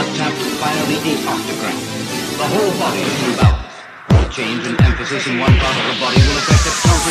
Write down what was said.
attacked finally the octagram. The whole body is in balance. A Change in emphasis in one part of the body will affect the counter.